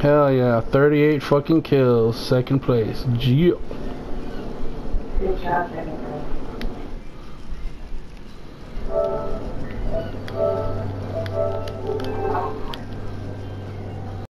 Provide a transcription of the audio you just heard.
Hell yeah, 38 fucking kills, second place. Geo. Good job, everybody.